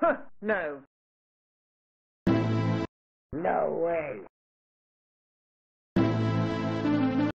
Huh, no. No way.